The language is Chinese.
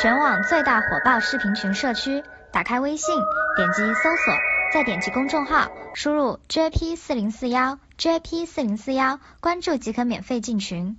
全网最大火爆视频群社区打开微信点击搜索再点击公众号输入 jp 四零四幺 jp 四零四幺关注即可免费进群。